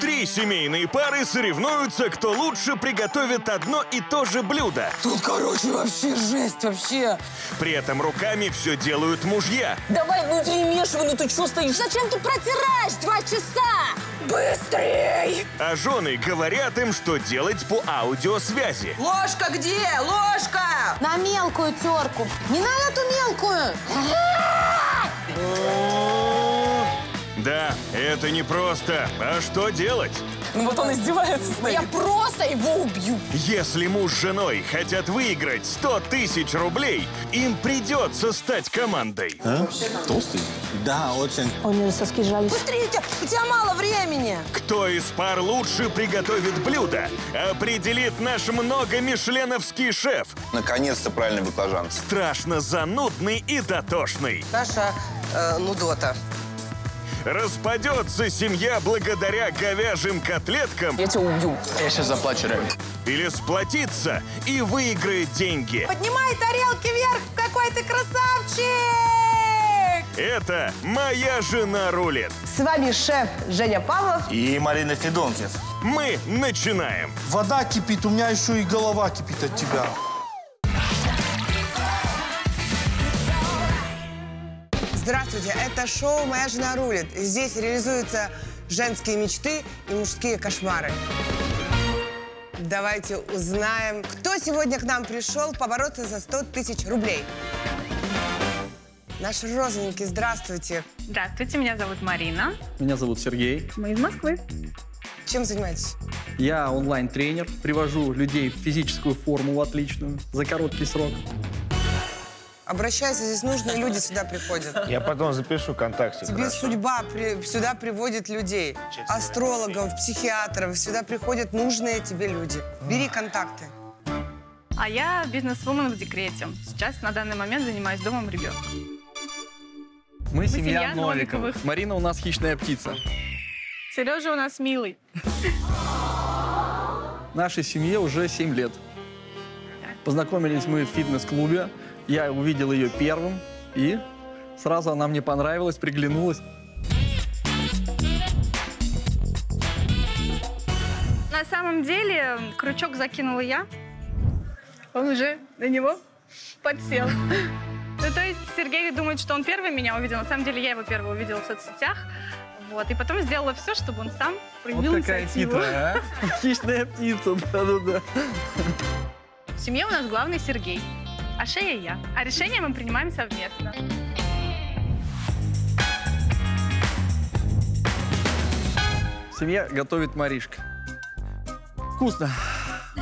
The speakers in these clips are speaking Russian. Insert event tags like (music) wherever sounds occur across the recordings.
Три семейные пары соревнуются, кто лучше приготовит одно и то же блюдо. Тут, короче, вообще жесть, вообще. При этом руками все делают мужья. Давай внутри мешивай, ну ты что стоишь? Зачем ты протираешь два часа? Быстрей! А жены говорят им, что делать по аудиосвязи. Ложка где? Ложка! На мелкую терку. Не на эту мелкую. Да, это не просто. А что делать? Ну вот он издевается с Я нами. просто его убью. Если муж с женой хотят выиграть 100 тысяч рублей, им придется стать командой. Толстый? Да, очень. У него соски жались. Быстрее, у тебя мало времени. Кто из пар лучше приготовит блюдо, определит наш многомишленовский шеф. Наконец-то правильный баклажан. Страшно занудный и дотошный. Наша э, нудота. Распадется семья благодаря говяжьим котлеткам Я тебя убью. Я сейчас заплачу, Рэми. или сплотится и выиграет деньги. Поднимай тарелки вверх, какой ты красавчик! Это «Моя жена рулит». С вами шеф Женя Павлов. И Марина Федункив. Мы начинаем. Вода кипит, у меня еще и голова кипит от тебя. Здравствуйте, это шоу «Моя жена рулит». Здесь реализуются женские мечты и мужские кошмары. Давайте узнаем, кто сегодня к нам пришел побороться за 100 тысяч рублей. Наш розовенький, здравствуйте. Здравствуйте, меня зовут Марина. Меня зовут Сергей. Мы из Москвы. Чем занимаетесь? Я онлайн-тренер. Привожу людей в физическую форму отличную за короткий срок. Обращайся, здесь нужные люди сюда приходят. Я потом запишу контакты. Тебе судьба при- сюда приводит людей. Астрологов, психиатров. Сюда приходят нужные тебе люди. Бери контакты. А я бизнес-вумен в декрете. Сейчас на данный момент занимаюсь домом ребенка. Мы, семья, семья Новиковых. Новиковых. Марина у нас хищная птица. Сережа у нас милый. Нашей семье уже 7 лет. Познакомились мы в фитнес-клубе. Я увидел ее первым. И сразу она мне понравилась, приглянулась. На самом деле, крючок закинула я. Он уже на него подсел. Ну, то есть Сергей думает, что он первый меня увидел. На самом деле я его первый увидела в соцсетях. Вот. И потом сделала все, чтобы он сам проявил Вот какая инициативу. хитрая, а? Хищная птица, да-да-да. В семье у нас главный Сергей, а шея я. А решения мы принимаем совместно. Семья готовит Маришка. Вкусно.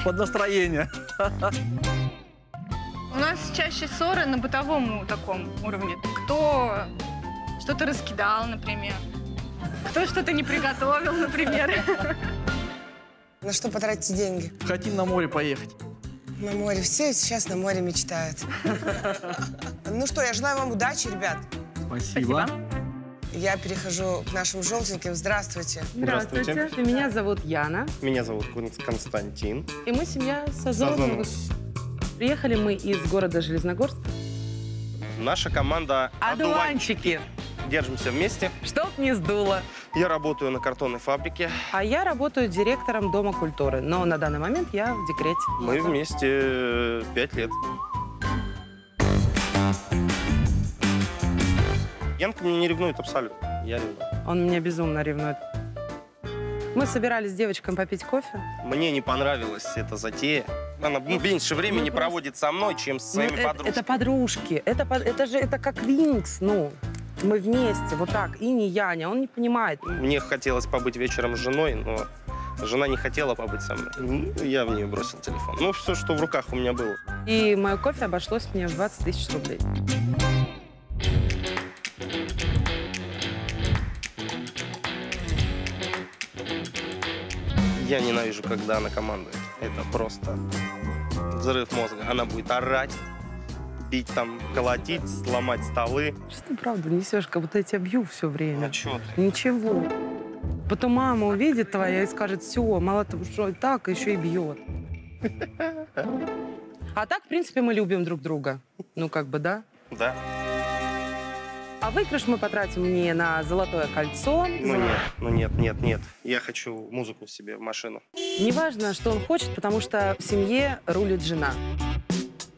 Под настроение. У нас чаще ссоры на бытовом таком уровне. Кто что-то раскидал, например. Кто что-то не приготовил, например. На что потратите деньги? Хотим на море поехать. На море. Все сейчас на море мечтают. Ну что, я желаю вам удачи, ребят. Спасибо. Я перехожу к нашим желтеньким. Здравствуйте. Здравствуйте. Меня зовут Яна, Меня зовут Кон- Константин. и мы семья Сазонова. Приехали мы из города Железногорск. Наша команда Одуванчики, Держимся вместе. чтоб не сдуло. Я работаю на картонной фабрике. А я работаю директором Дома культуры, но на данный момент я в декрете. Мы вместе э, пять лет. Янка меня не ревнует абсолютно. Я ревную. Он меня безумно ревнует. Мы собирались с девочками попить кофе. Мне не понравилась эта затея. Она меньше времени Ну, просто- проводит со мной, чем с Ну, своими это, подружками. это подружки. Это, это же это как Винкс, ну. Мы вместе, вот так. И не Яня, он не понимает. Мне хотелось побыть вечером с женой, но жена не хотела побыть со мной. Я в нее бросил телефон. Ну, все, что в руках у меня было. И мое кофе обошлось мне в 20 тысяч рублей. Я ненавижу, когда она командует. Это просто взрыв мозга. Она будет орать, бить там, колотить, сломать столы. Что ты правду несешь, как будто я тебя бью все время. А чё ты? Ничего. Потом мама увидит твоя и скажет, все, мало того, что так, еще и бьет. А так, в принципе, мы любим друг друга. Ну, как бы, да. Да. А А выигрыш мы потратим не на золотое кольцо. Ну золо- нет, ну нет, нет, нет. Я хочу музыку себе в машину. Неважно, что он хочет, потому что в семье рулит жена.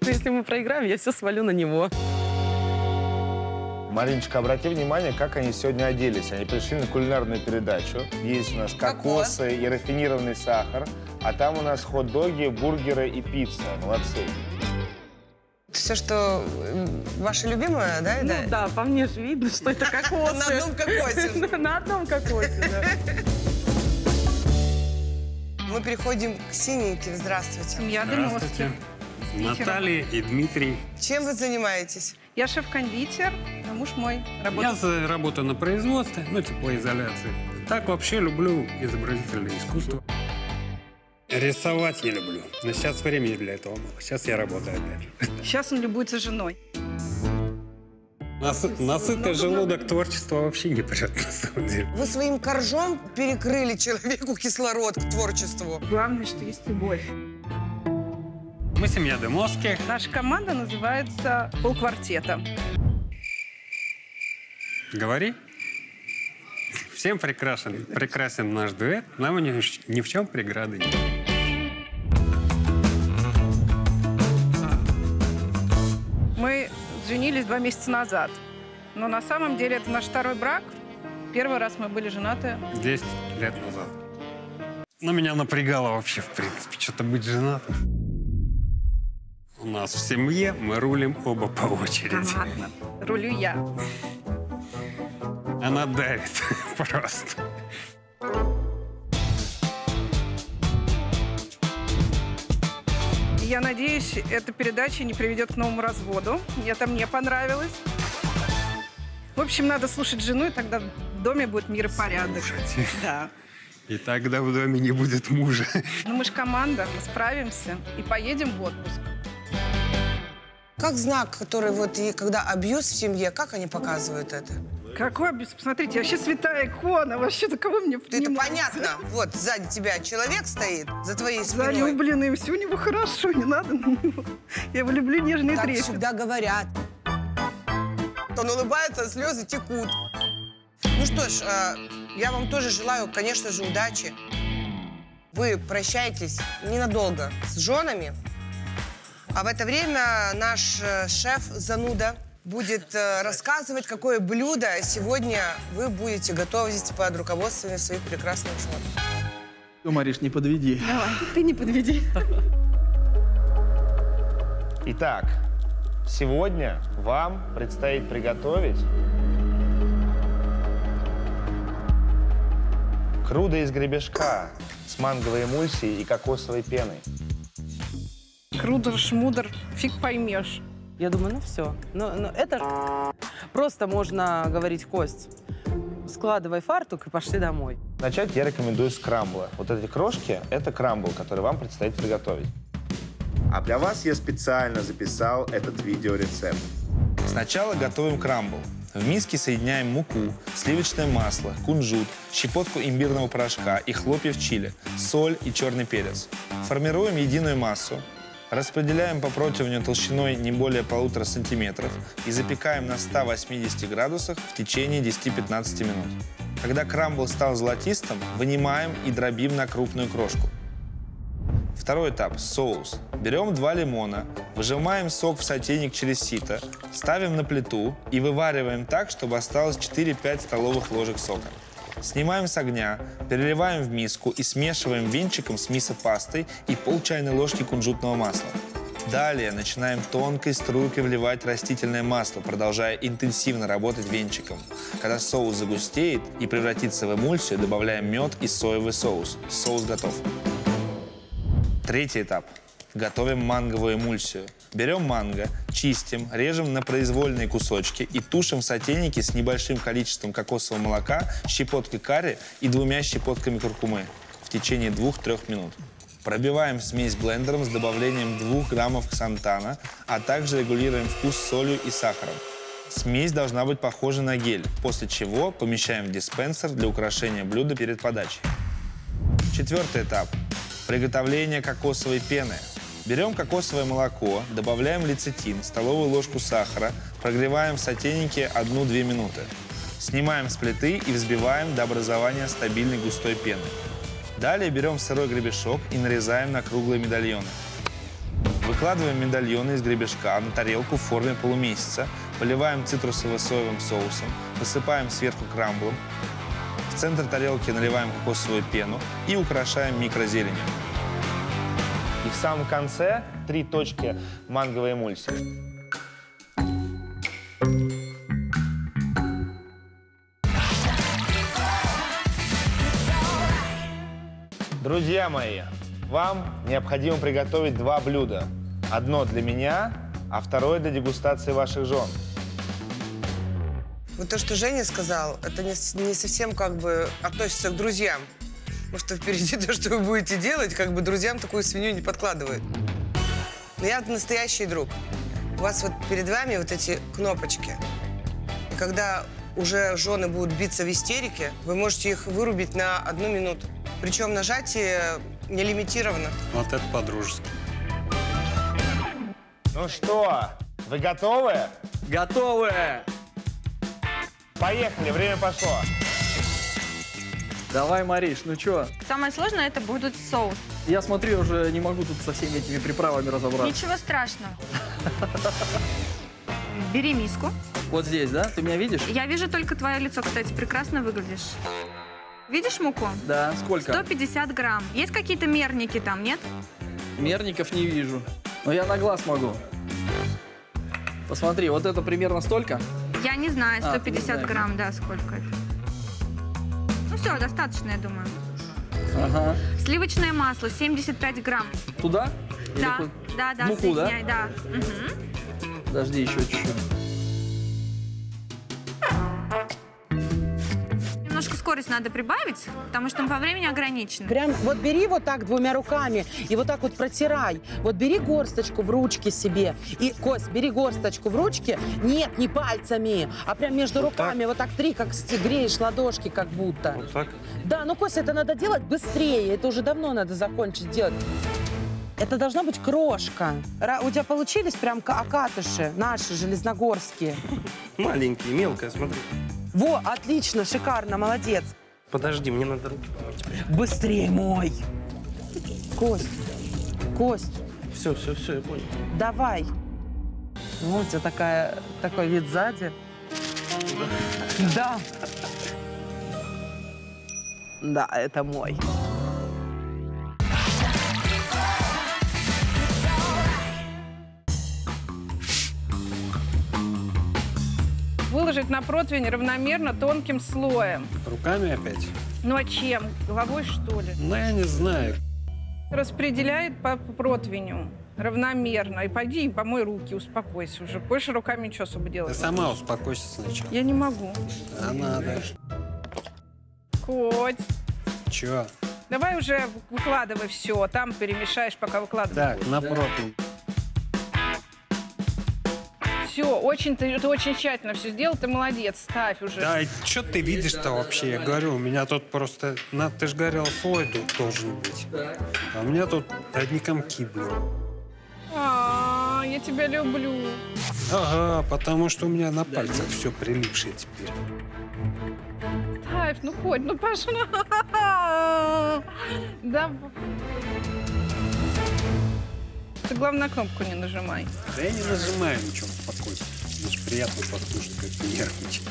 (laughs) Если мы проиграем, я все свалю на него. Мариночка, обрати внимание, как они сегодня оделись. Они пришли на кулинарную передачу. Есть у нас кокосы и рафинированный сахар. А там у нас хот-доги, бургеры и пицца. Молодцы. Все, что ваше любимое, да, Ну да? да, по мне же видно, что это (laughs) кокосы. На одном кокосе. (laughs) На одном кокосе, да. Мы переходим к синеньким. Здравствуйте. Семья Дымовских. Наталья и Дмитрий. Чем вы занимаетесь? Я шеф-кондитер, а муж мой Я работает. за- работаю на производстве, ну, теплоизоляции. Так вообще люблю изобразительное искусство. Рисовать не люблю. Но сейчас времени для этого мало. Сейчас я работаю опять. Сейчас он любуется женой. Нас- насытый желудок творчества вообще не прет, на самом деле. Вы своим коржом перекрыли человеку кислород к творчеству. Главное, что есть любовь. Мы семья Дымовских. Наша команда называется «Полквартета». Говори. Всем прекрасен, прекрасен наш дуэт. Нам ни, в- ни в чем преграды нет. Мы женились два месяца назад. Но на самом деле это наш второй брак. Первый раз мы были женаты. 10 лет назад. Но меня напрягало вообще, в принципе, что-то быть женатым. У нас в семье мы рулим оба по очереди. Ладно, рулю я. Она давит (laughs) просто. Я надеюсь, эта передача не приведет к новому разводу. Мне там не понравилось. В общем, надо слушать жену, и тогда в доме будет мир и порядок. (laughs) Да. И тогда в доме не будет мужа. Ну мы же команда, мы справимся и поедем в отпуск. Как знак, который вот, и когда абьюз в семье, как они показывают это? Какой абьюз? Посмотрите, вообще святая икона. Вообще, за кого мне Это понятно. Вот сзади тебя человек стоит, за твоей спиной. Залюбленный, все у него хорошо, не надо на него. Я его люблю нежно и Так трепетно. всегда говорят. Он улыбается, слезы текут. Ну что ж, э, я вам тоже желаю, конечно же, удачи. Вы прощаетесь ненадолго с женами, а в это время наш э, шеф Зануда будет э, рассказывать, какое блюдо сегодня вы будете готовить под руководством своих прекрасных жен. Мариш, не подведи. Давай, ты не подведи. Итак, сегодня вам предстоит приготовить крудо из гребешка с манговой эмульсией и кокосовой пеной. Крудер, шмудер, фиг поймешь. Я думаю, ну все. Ну, ну, это просто можно говорить, Кость, складывай фартук и пошли домой. Начать я рекомендую с крамбла. Вот эти крошки – это крамбл, который вам предстоит приготовить. А для вас я специально записал этот видеорецепт. Сначала готовим крамбл. В миске соединяем муку, сливочное масло, кунжут, щепотку имбирного порошка и хлопьев чили, соль и черный перец. Формируем единую массу, распределяем по противню толщиной не более полутора сантиметров и запекаем на 180 градусах в течение 10-15 минут. Когда крамбл стал золотистым, вынимаем и дробим на крупную крошку. Второй этап – соус. Берем два лимона, выжимаем сок в сотейник через сито, ставим на плиту и вывариваем так, чтобы осталось 4-5 столовых ложек сока. Снимаем с огня, переливаем в миску и смешиваем венчиком с мисопастой и пол чайной ложки кунжутного масла. Далее начинаем тонкой струйкой вливать растительное масло, продолжая интенсивно работать венчиком. Когда соус загустеет и превратится в эмульсию, добавляем мед и соевый соус. Соус готов. Третий этап. Готовим манговую эмульсию. Берем манго, чистим, режем на произвольные кусочки и тушим в сотейнике с небольшим количеством кокосового молока, щепоткой карри и двумя щепотками куркумы в течение 2-3 минут. Пробиваем смесь блендером с добавлением 2 граммов ксантана, а также регулируем вкус солью и сахаром. Смесь должна быть похожа на гель, после чего помещаем в диспенсер для украшения блюда перед подачей. Четвертый этап. Приготовление кокосовой пены. Берем кокосовое молоко, добавляем лецитин, столовую ложку сахара, прогреваем в сотейнике 1-2 минуты. Снимаем с плиты и взбиваем до образования стабильной густой пены. Далее берем сырой гребешок и нарезаем на круглые медальоны. Выкладываем медальоны из гребешка на тарелку в форме полумесяца, поливаем цитрусово-соевым соусом, посыпаем сверху крамблом, в центр тарелки наливаем кокосовую пену и украшаем микрозеленью. В самом конце три точки манговой эмульсии. Друзья мои, вам необходимо приготовить два блюда. Одно для меня, а второе для дегустации ваших жен. Вот то, что Женя сказал, это не, не совсем как бы относится к друзьям. Потому что впереди то, что вы будете делать, как бы друзьям такую свинью не подкладывают. Но я настоящий друг. У вас вот перед вами вот эти кнопочки. И когда уже жены будут биться в истерике, вы можете их вырубить на одну минуту. Причем нажатие не лимитировано. Вот это по-дружески. Ну что, вы готовы? Готовы! Поехали, время пошло. Давай, Мариш, ну чё? Самое сложное это будет соус. Я смотрю, уже не могу тут со всеми этими приправами разобраться. Ничего страшного. (laughs) Бери миску. Вот здесь, да? Ты меня видишь? Я вижу только твое лицо, кстати, прекрасно выглядишь. Видишь муку? Да, сколько? 150 грамм. Есть какие-то мерники там, нет? Мерников не вижу. Но я на глаз могу. Посмотри, вот это примерно столько. Я не знаю, А, 150 не знаю. грамм, да, сколько это. Все, достаточно, я думаю. Ага. Сливочное масло 75 грамм. Туда? Или Да, ку- да, да, Муку, да? соединяй, да. Мгм. Подожди еще чуть-чуть. Скорость надо прибавить, потому что мы по времени ограничены. Прям вот бери вот так двумя руками и вот так вот протирай. Вот бери горсточку в ручке себе. И, Кость, бери горсточку в ручке. Нет, не пальцами, а прям между руками. Вот так три, как греешь ладошки как будто. Вот так? Да, ну, Кость, это надо делать быстрее. Это уже давно надо закончить делать. Это должна быть крошка. У тебя получились прям ка- окатыши наши, железногорские. Маленький, мелкая, смотри. Во, отлично, шикарно, молодец. Подожди, мне надо руки помыть. Быстрее мой. Кость, Кость, Все, все, все, я понял. давай. Ну, у тебя такая, такой вид сзади. Да. Да, это мой. Выложить на противень равномерно тонким слоем. Руками опять? Ну а чем? Головой, что ли? Ну, я не знаю. Распределяет по противню равномерно. И пойди и помой руки, успокойся уже. Больше руками ничего особо Ты делать. сама успокойся сначала. Я не могу. А надо. Коть, Чё? давай уже выкладывай все. Там перемешаешь, пока выкладываешь. Так, на противень. Все, очень, ты, ты очень тщательно все сделал, ты молодец, ставь уже. Да, что ты видишь-то вообще? Я говорю, у меня тут просто... На, ты же говорил, слой тут должен быть. А у меня тут одни комки, блин. А, я тебя люблю. Ага, потому что у меня на пальцах все прилипшее теперь. Ставь, ну хоть, ну пошла. Да. Ты, главное, на кнопку не нажимай. Да я не нажимаю ничего, успокойся. Мне ж приятно послушать, как ты нервничаешь.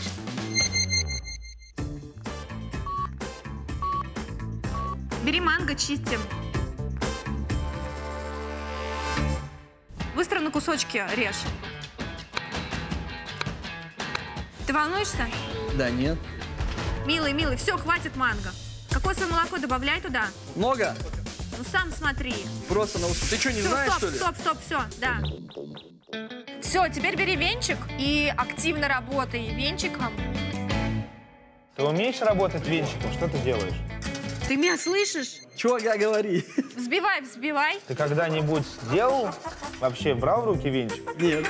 Бери манго, чистим. Быстро на кусочки режь. Ты волнуешься? Да нет. Милый, милый, все, хватит манго. Кокосовое молоко добавляй туда. Много? Ну сам смотри. Просто на ус- Ты что, не Всё, знаешь, стоп, что ли? стоп, стоп, все, да. Все, теперь бери венчик и активно работай венчиком. Ты умеешь работать венчиком? Что ты делаешь? Ты меня слышишь? Чего я говори? Взбивай, взбивай. Ты когда-нибудь делал? Вообще брал в руки венчик? Нет.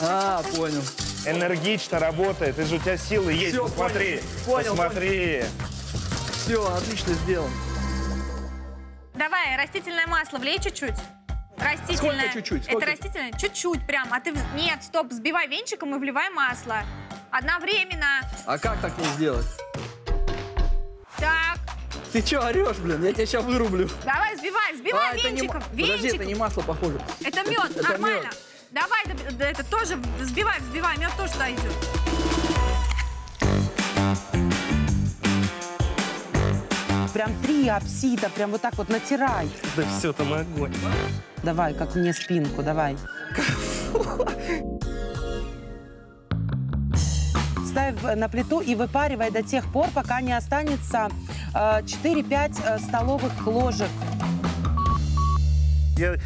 А, понял. Энергично работает. Ты же у тебя силы есть. Всё, Посмотри. понял, понял, Посмотри. Все, отлично сделан. Давай, растительное масло влей чуть-чуть. Растительное. Сколько чуть-чуть? Это растительное? Чуть-чуть прям. А ты... Нет, стоп, взбивай венчиком и вливай масло. Одновременно. А как так не сделать? Так, Ты что орешь, блин? Я тебя сейчас вырублю. давай, взбивай, взбивай А, это не венчиком. Подожди, это Венчиком. не масло, похоже. Это мед, (laughs) Это нормально. мед. Давай, да- да это тоже взбивай, взбивай, мед тоже туда Прям три апсида, прям вот так вот натирай. Да все, там огонь. Давай, как мне спинку, давай. Ставь на плиту и выпаривай до тех пор, пока не останется э, 4-5 э, столовых ложек. Я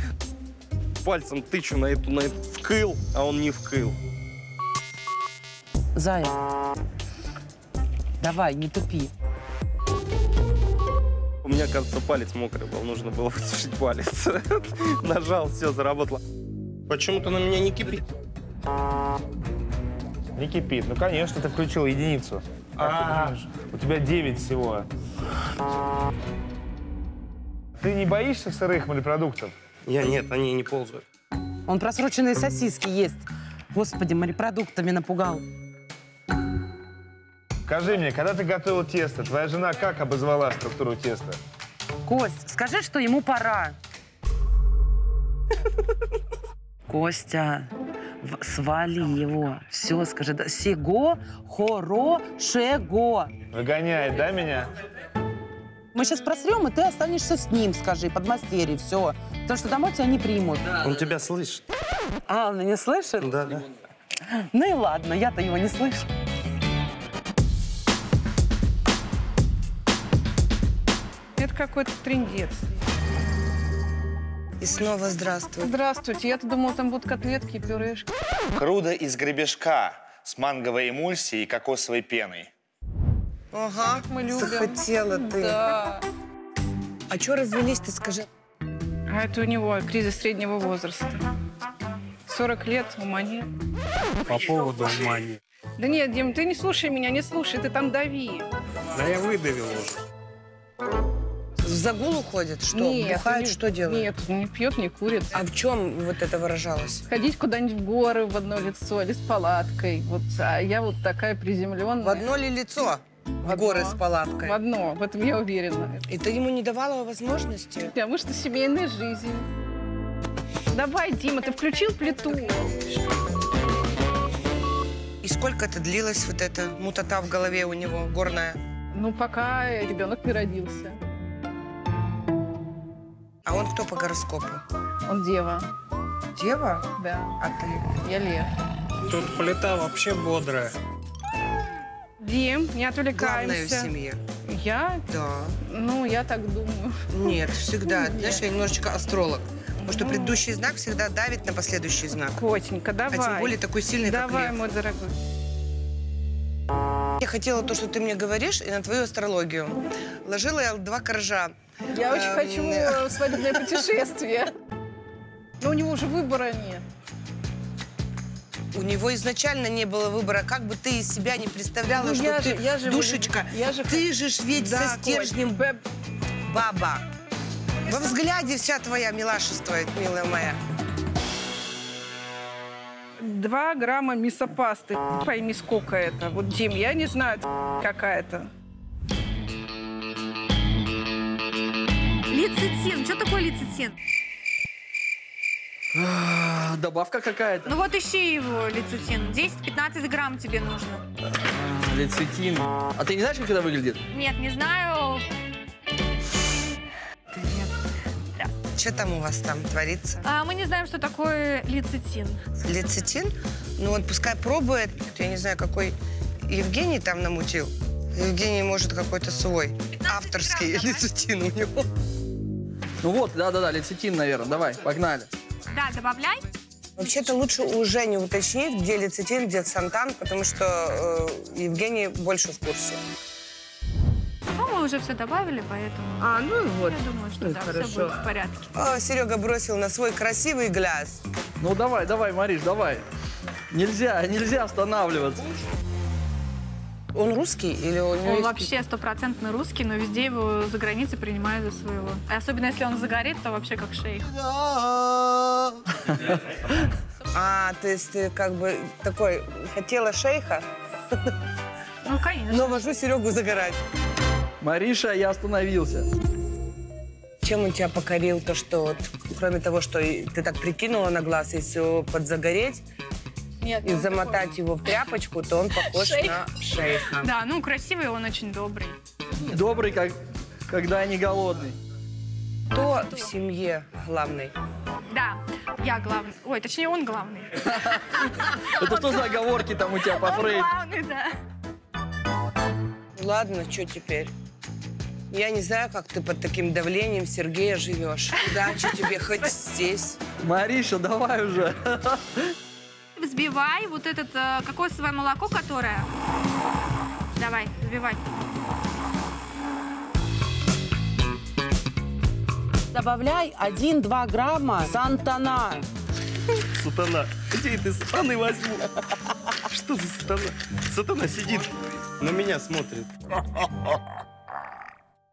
пальцем тычу на эту, на этот вкыл, а он не вкыл. Зая, давай, не тупи. У меня, кажется, палец мокрый был, нужно было (laughs) высушить палец. (laughs) Нажал, все, заработало. Почему-то на меня не кипит. Не кипит. Ну, конечно, ты включил единицу. Ты А. думаешь? У тебя 9 всего. Ты не боишься сырых морепродуктов? Я нет, они не ползают. Он просроченные сосиски ест. Господи, морепродуктами напугал. Скажи мне, когда ты готовил тесто, твоя жена как обозвала структуру теста? Кость, скажи, что ему пора. Костя, свали его. Все, скажи. Сего хорошего. Выгоняет, да, меня? Мы сейчас просрем, и ты останешься с ним, скажи, подмастерье, все. Потому что домой тебя не примут. Он тебя слышит. А, он не слышит? Да, да. Ну и ладно, я-то его не слышу. Это какой-то трендец. И снова здравствуй. Здравствуйте. Я-то думала, там будут котлетки и пюрешки. Круда из гребешка с манговой эмульсией и кокосовой пеной. Ага, Мы любим. захотела ты. Да. А что развелись, ты скажи? А это у него кризис среднего возраста. 40 лет, ума нет. По поводу мани. Да нет, Дим, ты не слушай меня, не слушай, ты там дави. Да я выдавил уже. В загул уходит? Что, Нет, бухает, не- что делает? Нет, не пьет, не курит. А в чем вот это выражалось? Ходить куда-нибудь в горы в одно лицо или с палаткой. Вот, а я вот такая приземленная. В одно ли лицо? В горы с палаткой? В одно, в этом я уверена. И ты ему не давала возможности? Потому что семейная жизнь. Давай, Дима, ты включил плиту. И сколько это длилось, вот эта мутата в голове у него, горная? Ну, пока ребенок не родился. А он кто по гороскопу? Он дева. Дева? Да. А ты? Я лев. Тут плита вообще бодрая. Дим, не отвлекаемся. Главное в семье. Я? Да. Ну, я так думаю. Нет, всегда. Нет. Знаешь, я немножечко астролог. Потому что предыдущий знак всегда давит на последующий знак. Котенька, давай. А тем более такой сильный, как Давай, мой дорогой. Я хотела то, что ты мне говоришь, и на твою астрологию. Ложила я два коржа. Я очень хочу свадебное путешествие. Но у него уже выбора нет. У него изначально не было выбора, как бы ты из себя не представляла, Ну, что я ты, же- я же душечка, я же- ты же ж ведь Да, со стержнем Коль, баба. Во взгляде вся твоя милашествует, милая моя. Два грамма мисопасты. Пойми, сколько это. Вот, Дим, я не знаю, какая-то. Лецитин. Что такое лецитин? А, Добавка какая-то. Ну вот ищи его, лецитин. 10-15 грамм тебе нужно. А, Лецитин. А ты не знаешь, как это выглядит? Нет, не знаю. Что там у вас там творится? А, мы не знаем, что такое лецитин. Лецитин? Ну вот пускай пробует. Я не знаю, какой Евгений там намутил. Евгений, может, какой-то свой авторский лецитин у него. Ну вот, да-да-да, лецитин, наверное. Давай, погнали. Да, добавляй. Вообще-то лучше у Жени уточнить, где лецитин, где ксантан, потому что э, Евгений больше в курсе. Ну, мы уже все добавили, поэтому... А, ну вот. Я думаю, что Ну, да, все хорошо. будет в порядке. О, Серега бросил на свой красивый глаз. Ну давай, давай, Мариш, давай. Нельзя, нельзя останавливаться. Он русский или у него Он вообще стопроцентный русский, но везде его за границей принимают за своего. И особенно если он загорит, то вообще как шейх. (laughs) А, то есть ты как бы такой, хотела шейха, (laughs) Ну, конечно. но вожу Серегу загорать. Мариша, я остановился. Чем он тебя покорил? То, что вот, кроме того, что ты так прикинула на глаз, если его подзагореть Нет, и замотать его в тряпочку, то он похож Шейх. на шейха. Да, ну красивый, он очень добрый. Добрый, как, когда не голодный. Кто в семье главный? Да, я главный. Ой, точнее, он главный. Это что за оговорки там у тебя по Фрейду? главный, да. Ладно, что теперь? Я не знаю, как ты под таким давлением Сергея живешь. Удачи тебе хоть здесь. Мариша, давай уже. Взбивай вот этот э, кокосовое молоко, которое... Давай, взбивай. Добавляй 1-2 грамма сантана. Сатана. Где ты сатаны возьму? Что за сатана? Сатана сидит, на меня смотрит.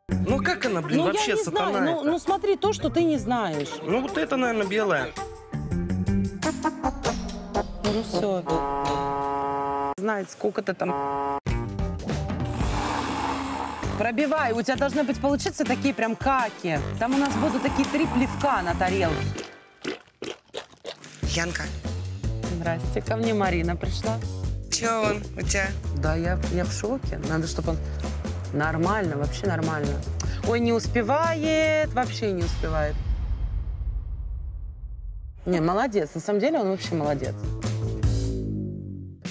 Ну как она, блин, ну, вообще я не сатана знаю. Ну, ну, смотри, то, что ты не знаешь. Ну вот это, наверное, белая. Ну, все. Знает, сколько ты там... Пробивай, у тебя должны быть получиться такие прям каки. Там у нас будут такие три плевка на тарелке. Янка, Здрасте, ко мне Марина пришла. че он у тебя? Да, я, я в шоке. Надо, чтобы он нормально, вообще нормально. Ой, не успевает, вообще не успевает. Не, молодец. На самом деле он вообще молодец.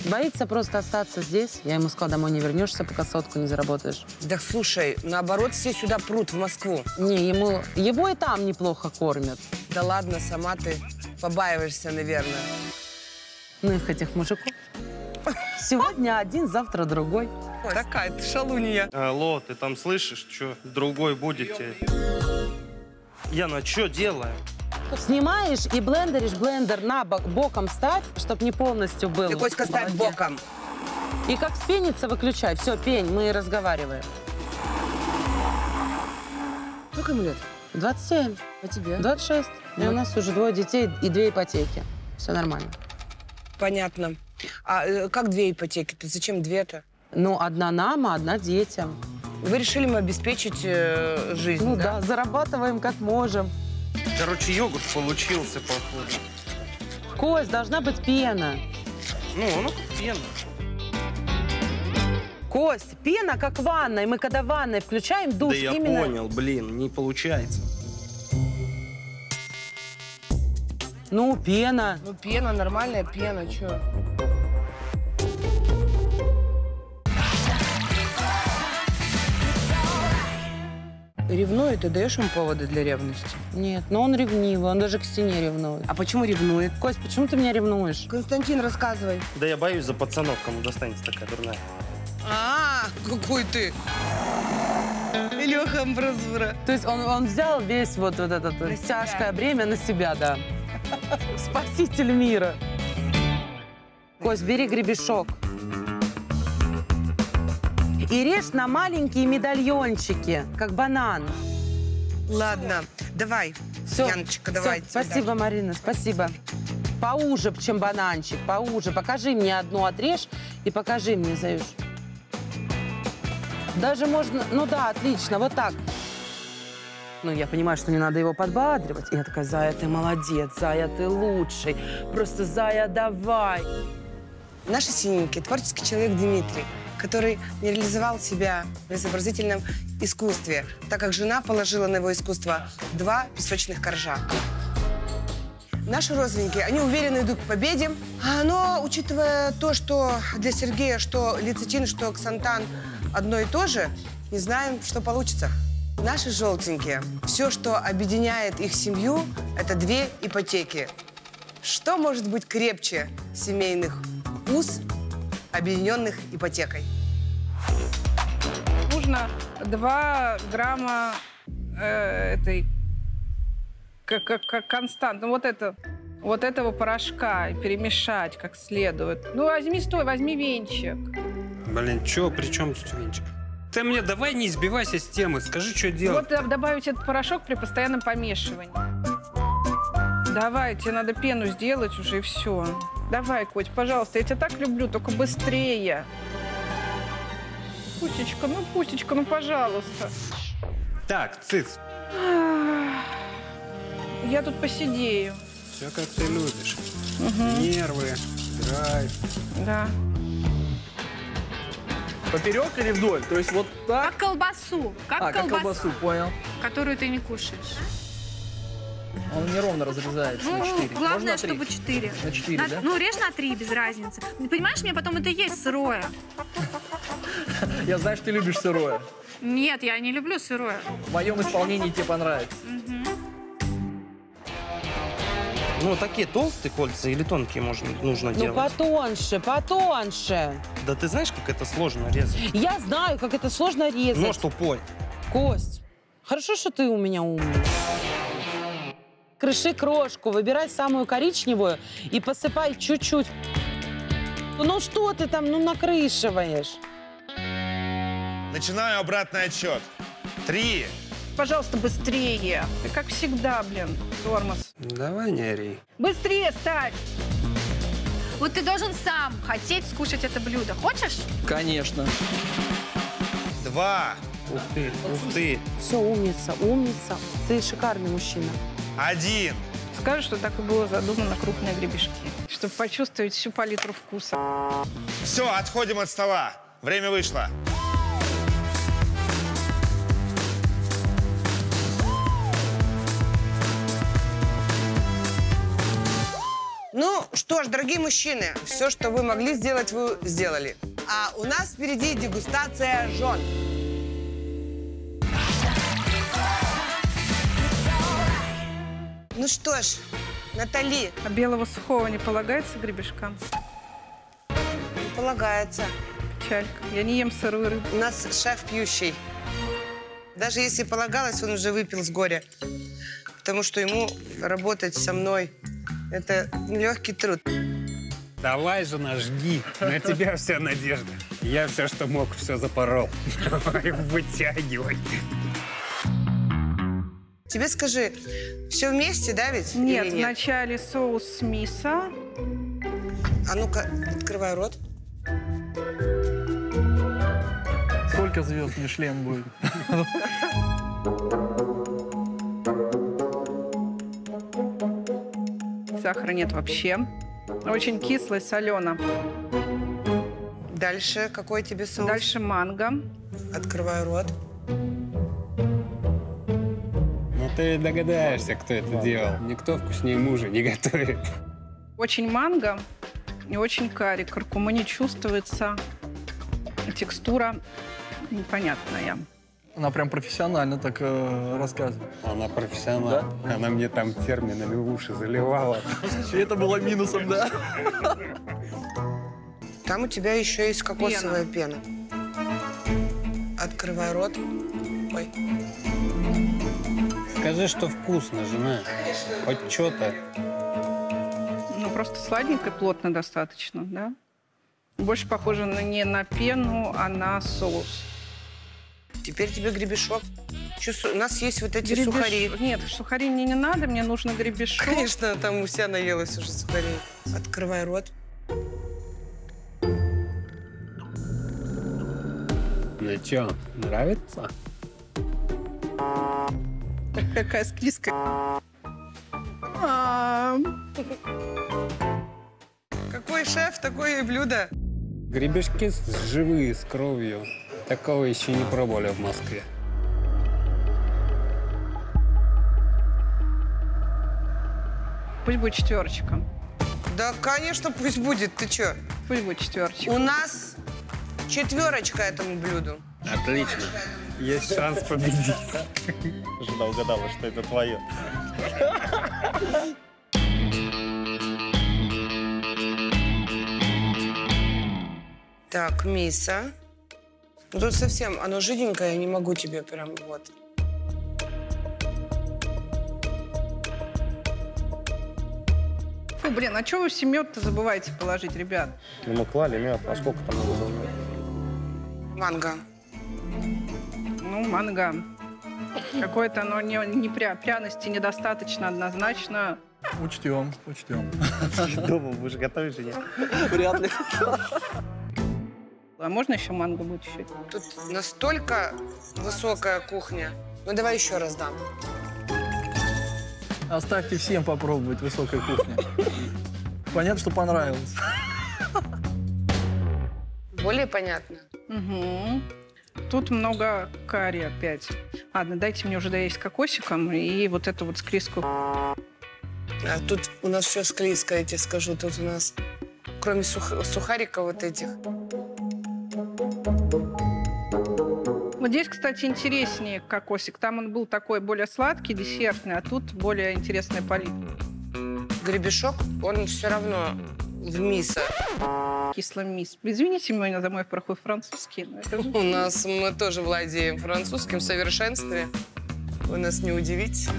Боится просто остаться здесь. Я ему сказала, домой не вернешься, пока сотку не заработаешь. Да слушай, наоборот, все сюда прут, в Москву. Не, ему, его и там неплохо кормят. Да ладно, сама ты побаиваешься, наверное. Ну их этих мужиков. Сегодня один, завтра другой. Такая ты шалунья. Алло, ты там слышишь, что другой будете? Яна, что делаю? Снимаешь и блендеришь блендер на бок, боком ставь, чтобы не полностью был. Ты, Коська, ставь боком. И как вспенится, выключай. Все, пень, мы разговариваем. Сколько ему лет? 27. А тебе? 26. И у нас уже двое детей и две ипотеки. Все нормально. Понятно. А э, как две ипотеки? Ты зачем две-то? Ну, одна нам, а одна детям. Вы решили им обеспечить э, жизнь, Ну да? да, зарабатываем как можем. Короче, йогурт получился, походу. Кость, должна быть пена. Ну, ну как пена. Кость, пена как в ванной. Мы когда в ванной включаем душ, да я именно... понял, блин, не получается. Ну, пена. Ну, пена, нормальная пена, чё? Ревнует, ты даешь ему поводы для ревности? Нет, но он ревнивый, он даже к стене ревнует. А почему ревнует? Кость, почему ты меня ревнуешь? Константин, рассказывай. Да я боюсь за пацанов, кому достанется такая дурная. А, какой ты! Леха Амбразура. То есть он, он взял весь вот, вот это тяжкое бремя на себя, да. Спаситель мира. Кость, бери гребешок. И режь на маленькие медальончики, как банан. Ладно, давай, Всё, Яночка, давай. Спасибо, Марина, спасибо. Поуже, чем бананчик, поуже. Покажи мне одну, отрежь и покажи мне, Заюш. Даже можно... Ну да, отлично, вот так. Ну, я понимаю, что не надо его подбадривать. И я такая, Зая, ты молодец, Зая, ты лучший. Просто, Зая, давай. Наш синенький творческий человек Дмитрий, который не реализовал себя в изобразительном искусстве, так как жена положила на его искусство два песочных коржа. Наши родственники, они уверенно идут к победе, А, но учитывая то, что для Сергея что лецитин, что ксантан одно и то же, не знаем, что получится. Наши желтенькие, все, что объединяет их семью, это две ипотеки. Что может быть крепче семейных уз, объединенных ипотекой? Нужно 2 грамма э, этой как, как, как констант, ну вот это, вот этого порошка перемешать как следует. Ну возьми, стой, возьми венчик. Блин, чё, при чем тут венчик? Ты мне давай не избивайся с темы, скажи, что делать. Вот э, добавить этот порошок при постоянном помешивании. Давай, тебе надо пену сделать уже и все. Давай, Коть, пожалуйста, я тебя так люблю, только быстрее. Пусечка, ну, Пусечка, ну, пожалуйста. Так, цыц, Я тут посидею. все как ты любишь. Мгм. Нервы, драйв. Да. Поперек или вдоль? То есть вот так? Как колбасу. Как а, как колбасу, колбасу, понял. которую ты не кушаешь. Он неровно разрезается на Ну, 4. главное, чтобы 4. На 4, да? Ну, режь на 3, без разницы. Ты Понимаешь, мне потом это есть сырое. Я знаю, что ты любишь сырое. Нет, я не люблю сырое. В моем исполнении тебе понравится. Ну, такие толстые кольца или тонкие можно, нужно Ну, делать? потоньше, потоньше. Да ты знаешь, как это сложно резать? Я знаю, как это сложно резать. Нож тупой. Кость, хорошо, что ты у меня умный. Крыши крошку, выбирай самую коричневую и посыпай чуть-чуть. Ну что ты там, ну накрышиваешь? Начинаю обратный отсчет. Три. Пожалуйста, быстрее. Ты как всегда, блин, тормоз. Давай не ори. Быстрее ставь! Вот ты должен сам хотеть скушать это блюдо. Хочешь? Конечно. Два. Ух ты, ух ты. Все, умница, умница. Ты шикарный мужчина. Один. Скажешь, что так и было задумано крупные гребешки. Чтобы почувствовать всю палитру вкуса. Все, отходим от стола. Время вышло. Ну что ж, дорогие мужчины, все, что вы могли сделать, вы сделали. А у нас впереди дегустация жен. Ну что ж, Натали, А белого сухого не полагается гребешкам? не полагается. Печалька. Я не ем сырую рыбу. У нас шеф пьющий. Даже если полагалось, он уже выпил с горя. Потому что ему работать со мной – это нелегкий труд. Давай, жена, жги. На тебя вся надежда. Я все, что мог, все запорол. (laughs) Давай, вытягивай. Тебе скажи, все вместе, да ведь? Нет, Или вначале соус с мисо. А ну-ка, открывай рот. Сколько звезд Мишлен будет? Сахара нет вообще. Очень кислый, солено. Дальше какой тебе соус? Дальше манго. Открываю рот. Ты догадаешься, кто это делал. Никто вкуснее мужа не готовит. Очень манго и очень карри. Куркума не чувствуется. Текстура непонятная. Она прям профессионально так э, рассказывает. Она профессионал. Она мне там терминами в уши заливала. И это было минусом, да? Там у тебя еще есть кокосовая пена. Открывай рот. Ой. Скажи, что вкусно, жена. Хоть что-то. Ну, просто сладенько и плотно достаточно, да? Больше похоже на, не на пену, а на соус. Теперь тебе гребешок. Чувствую, у нас есть вот эти Гребеш- сухари. Нет, сухари мне не надо, мне нужно гребешок. Конечно, там у себя наелась уже сухарей. Открывай рот. Ну что, нравится? Какая склизкая. А, Какой шеф, такое и блюдо. Гребешки с- живые, с кровью. Такого еще не пробовали в Москве. Пусть будет четверочка. Да, конечно, пусть будет. Ты чё? Пусть будет четверочка. У нас четверочка этому блюду. Отлично. Есть шанс победить. Жена угадала, что это твое. Так, миса. Ну тут совсем, оно жиденькое, я не могу тебе прям вот. Фу, блин, а что вы все мед-то забываете положить, ребят? Ну, мы клали мед, а сколько там надо было? Манго. Ну, манго. Какое-то оно не, не пря- пряности недостаточно однозначно. Учтем, учтем. Дома будешь готовить или нет? Вряд ли. А можно еще манго будет чуть-чуть? Тут настолько высокая кухня. Ну, давай еще раз дам. Оставьте всем попробовать высокой кухни. Понятно, что понравилось. Более понятно? Угу. Тут много карри опять. Ладно, дайте мне уже доесть кокосиком и вот эту вот склизкую. А тут у нас все склизко, я тебе скажу. Тут у нас, кроме сух- сухариков вот этих, Вот здесь, кстати, интереснее кокосик. Там он был такой более сладкий, десертный, а тут более интересная палитра. гребешок, он все равно в мисо. Кислый мисс. Извините меня за мой плохой французский. но это же- У нас мы тоже владеем французским в совершенстве. Вы нас не удивите.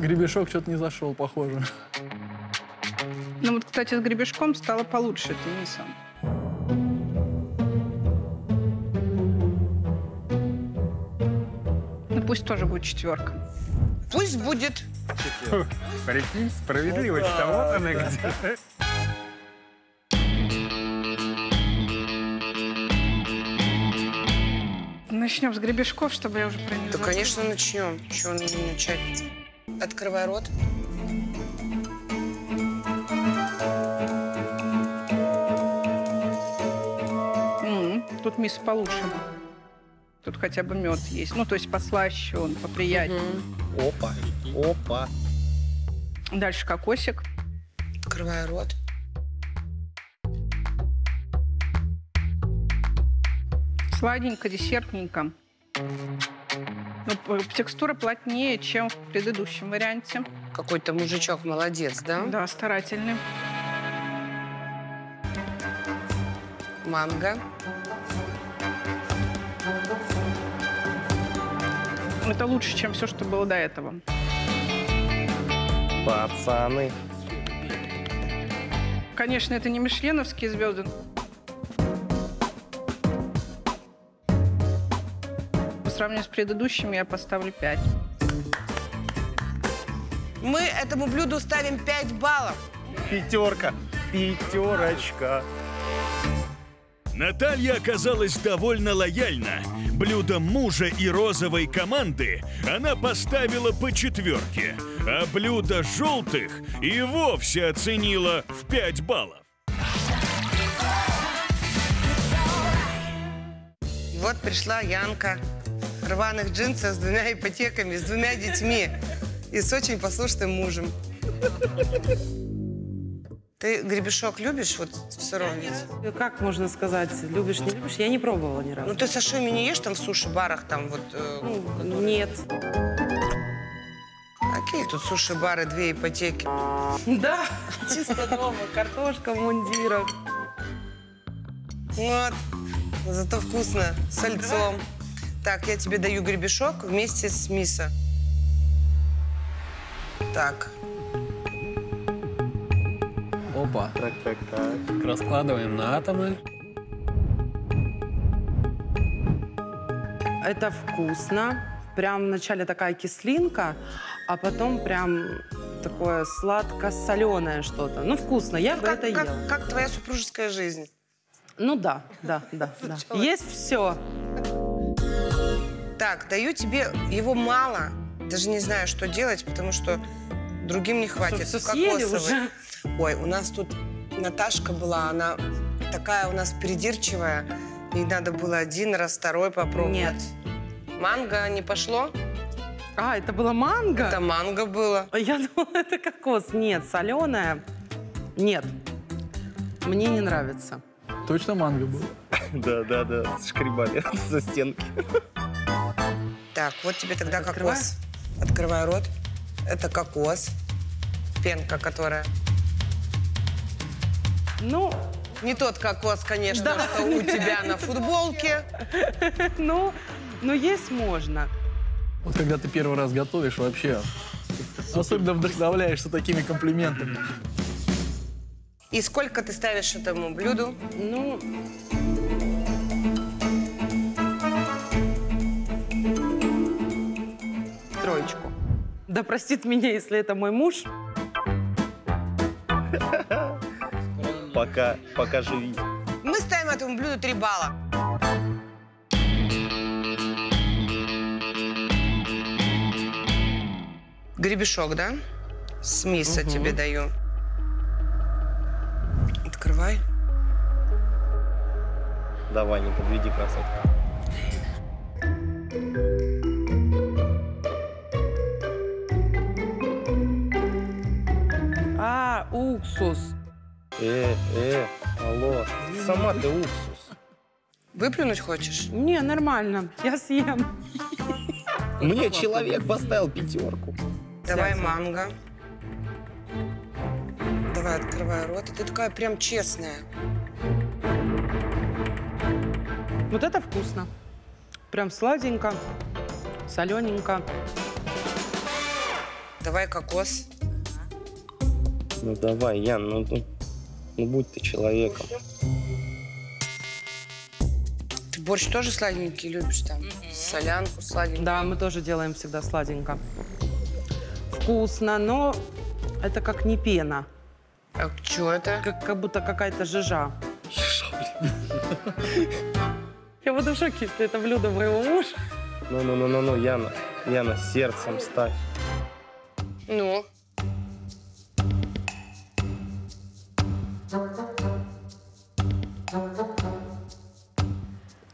Гребешок что-то не зашел, похоже. Ну вот, кстати, с гребешком стало получше мисо. Ну пусть тоже будет четверка. Пусть будет. Прикинь, справедливость-то вот она где. Начнем с гребешков, чтобы я уже про них Да, забыла. конечно, начнем. Чего не начать? Открывай рот. М, Тут мисс получше. Тут хотя бы мед есть. Ну, то есть послаще он, поприятнее. Опа, опа. Дальше кокосик. Открывай рот. Сладенько, десертненько. Ну, текстура плотнее, чем в предыдущем варианте. Какой-то мужичок молодец, да? Да, старательный. Манго. Это лучше, чем все, что было до этого. Пацаны. Конечно, это не мишленовские звезды. По сравнению с предыдущими я поставлю 5. Мы этому блюду ставим 5 баллов. Пятерка. Пятерочка. Наталья оказалась довольно лояльна. Блюдо мужа и розовой команды она поставила по четверке, а блюдо желтых и вовсе оценила в 5 баллов. Вот пришла Янка. В рваных джинсах с двумя ипотеками, с двумя детьми и с очень послушным мужем. Ты гребешок любишь вот в сыром виде? Как можно сказать, любишь, не любишь? Я не пробовала ни разу. Ну ты сашими не ешь там в суши-барах там вот? э, Ну, нет. Какие тут суши-бары, две ипотеки? Да, (laughs) чисто дома. Картошка в мундирах. Вот. Зато вкусно. С сальцом. Так, я тебе даю гребешок вместе с мисо. Так. Опа. Так, так, так. Раскладываем на атомы. Это вкусно. Прям вначале такая кислинка, а потом прям такое сладко-соленое что-то. Ну, вкусно, я бы как, это как- ела. как твоя супружеская жизнь? Ну да, да, да, да. Есть все. Так, даю тебе его мало. Даже не знаю, что делать, потому что другим не хватит. всё съели Кокосовый. уже? Ой, у нас тут Наташка была, она такая у нас придирчивая. Ей надо было один раз, второй попробовать. Нет. Манго не пошло? А, это было манго? Это манго было. А Я думала, (laughs) это кокос. Нет, соленое. Нет. Мне не нравится. Точно манго было? (laughs) Да, да, да. Шкребали (laughs) за стенки. Так, вот тебе тогда кокос. Открывай рот. Это кокос. Пенка, которая... Ну, Не тот кокос, конечно, Да. что у тебя на футболке. (laughs) ну, ну есть можно. Вот когда ты первый раз готовишь, вообще особенно вдохновляешься такими комплиментами. И сколько ты ставишь этому блюду? Ну, Да простит меня, если это мой муж. Пока, пока живи. Мы ставим этому блюду 3 балла. Гребешок, да? С миса Мгм. тебе даю. Открывай. Давай, не подведи, красотка. Уксус. Э, э, алло. Сама ты уксус. Выплюнуть хочешь? Не, нормально. Я съем. Мне человек поставил пятерку. Давай манго. Давай, открывай рот. Ты такая прям честная. Вот это вкусно. Прям сладенько, солененько. Давай кокос. Ну давай, Ян, ну, ну, ну будь ты человеком. Ты борщ тоже сладенький любишь там? Солянку сладенькую? Да, мы тоже делаем всегда сладенько. Вкусно, но это как не пена. А что это? Как, как будто какая-то жижа. Я буду в шоке, если это блюдо моего мужа. Ну-ну-ну-ну, Яна. Яна, сердцем ставь. Ну?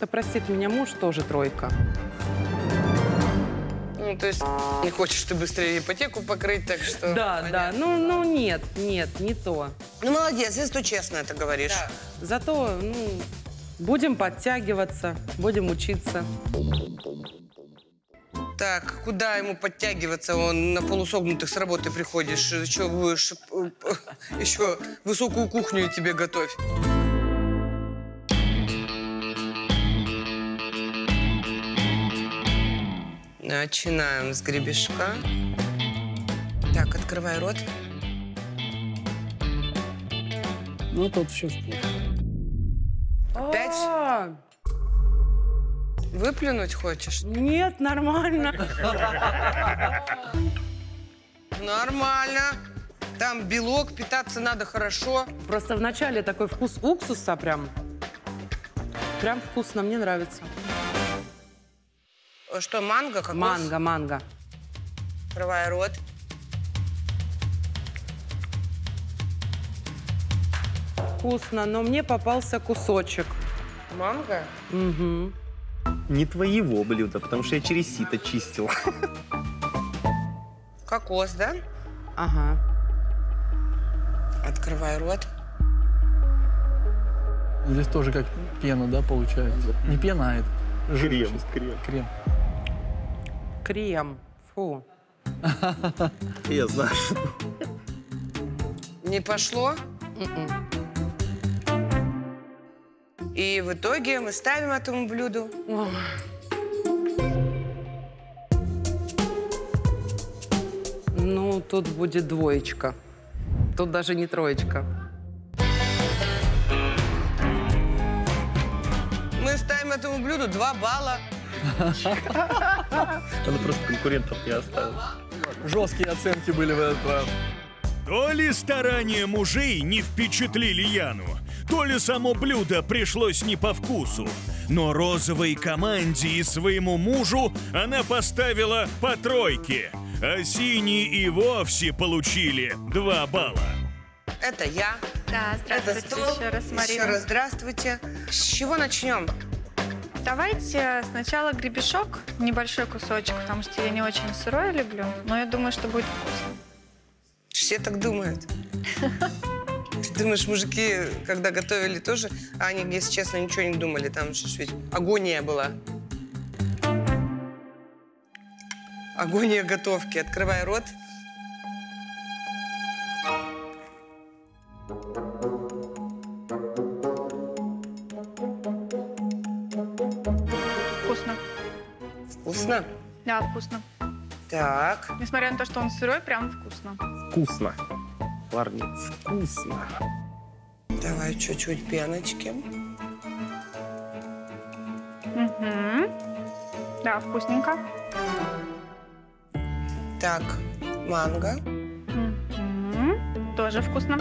Да простит меня муж, тоже тройка. Ну, то есть не хочешь ты быстрее ипотеку покрыть, так что... Да, да. Ну, ну нет, нет, не то. Ну, молодец, если ты честно это говоришь. Зато, ну, будем подтягиваться, будем учиться. Так, куда ему подтягиваться? Он на полусогнутых с работы приходишь. Еще будешь... э, э, Еще высокую кухню тебе готовь. Начинаем с гребешка. Так, открывай рот. Ну, тут все вкусно. Опять? А, Выплюнуть хочешь? Нет, нормально. Нормально. Там белок, питаться надо хорошо. Просто вначале такой вкус уксуса прям. Прям вкусно, мне нравится. Что, манго? Кокос? Манго, манго. Открывай рот. Вкусно, но мне попался кусочек. Манго? Угу. Не твоего блюда, потому что я через сито чистил. Кокос, да? Ага. Открывай рот. Здесь тоже как пена, да, получается? Не пена, а это жир Крем, крем. Крем. Крем. Фу. (laughs) Я знаю. Не пошло? М-м. И в итоге мы ставим этому блюду. Ну, тут будет двоечка. Тут даже не троечка. Мы ставим этому блюду 2 балла. Надо просто конкурентов не оставить. Жесткие оценки были в этот раз. То ли старания мужей не впечатлили Яну, то ли само блюдо пришлось не по вкусу. Но розовой команде и своему мужу она поставила по тройке, а синие и вовсе получили два балла. Это я. Да, Это здравствуйте стол. еще раз, Марина. Еще раз здравствуйте. С чего начнем? Давайте сначала гребешок, небольшой кусочек, потому что я не очень сырое люблю, но я думаю, что будет вкусно. Все так думают. Ты думаешь, мужики, когда готовили тоже, а они, если честно, ничего не думали. Там же ведь агония была. Агония готовки. Открывай рот. Да, вкусно. Так. Несмотря на то, что он сырой, прям вкусно. Вкусно. Парни, вкусно. Давай чуть-чуть пеночки. Мгм. Да, вкусненько. Так, манго. Мгм. Тоже вкусно.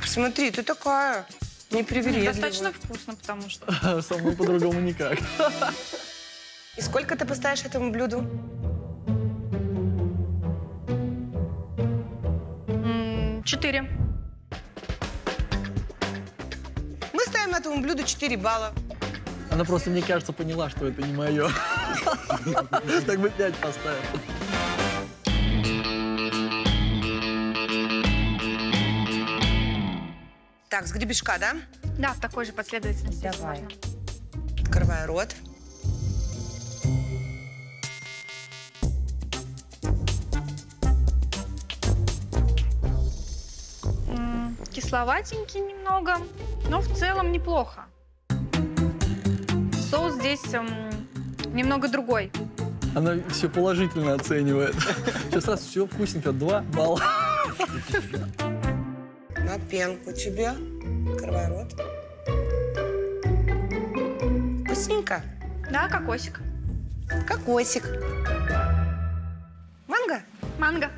Посмотри, ты такая непривередливая. Достаточно вкусно, потому что... (laughs) Со мной по-другому никак. (laughs) И сколько ты поставишь этому блюду? Четыре. Мы ставим этому блюду 4 балла. Она просто, мне кажется, поняла, что это не мое. (laughs) Так бы пять поставил. Так, с гребешка, да? Да, в такой же последовательности. Давай. Открывай рот. Кисловатенький немного, но в целом неплохо. Соус здесь м, немного другой. Она все положительно оценивает. (laughs) Сейчас раз все вкусненько, два балла. (laughs) На пенку тебе. Открывай рот. Вкусненько. Да, кокосик. Кокосик. Манго? Манго.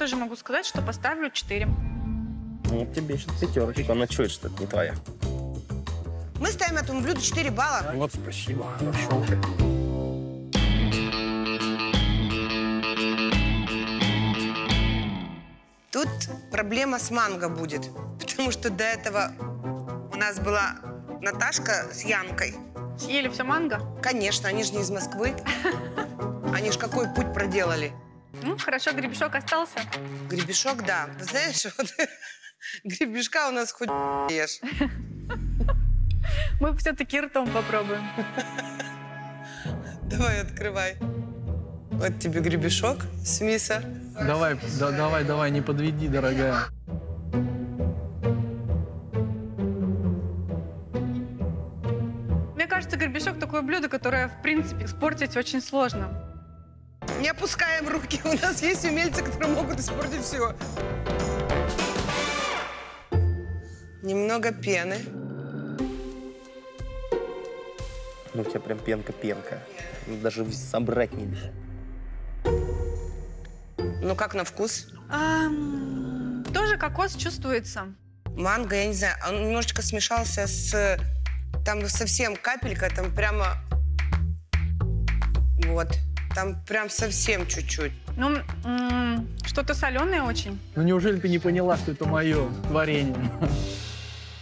Тоже могу сказать, что поставлю 4. Ну, тебе сейчас пятерочка. Она чует, что это не твоя. Мы ставим этому блюду 4 балла. Вот, спасибо, хорошо. Тут проблема с манго будет. Потому что до этого у нас была Наташка с Янкой. Съели все манго? Конечно, они же не из Москвы. Они же какой путь проделали. Ну, хорошо, гребешок остался. Гребешок, да. Ты знаешь, (laughs) вот гребешка у нас хоть (laughs) ешь. Мы все-таки ртом попробуем. Давай, открывай. Вот тебе гребешок с миса. Давай, да, давай, давай, не подведи, дорогая. Мне кажется, гребешок такое блюдо, которое, в принципе, испортить очень сложно. Не опускаем руки. У нас есть умельцы, которые могут испортить все. Немного пены. Ну, у тебя прям пенка-пенка. Ну, Даже собрать нельзя. Ну, как на вкус? Ам, тоже кокос чувствуется. Манго, я не знаю, он немножечко смешался с... Там совсем капелька, там прямо... Вот. Там прям совсем чуть-чуть. Ну, что-то соленое очень. Ну неужели ты не поняла, что это мое творение?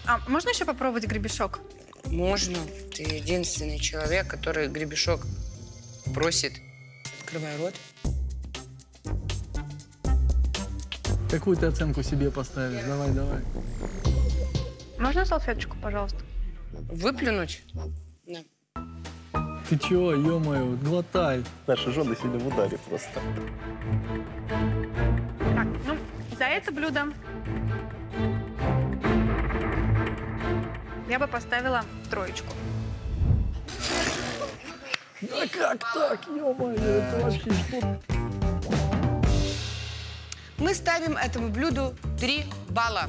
А можно еще попробовать гребешок? Можно. Ты единственный человек, который гребешок просит. Открывай рот. Какую ты оценку себе поставишь? Давай, давай. Можно салфеточку, пожалуйста? Выплюнуть? Ты чего, ё-моё, глотай. Наши жены сегодня в ударе просто. Так, ну, за это блюдо я бы поставила троечку. Да как так, ё-моё, это вообще что? Мы ставим этому блюду 3 балла.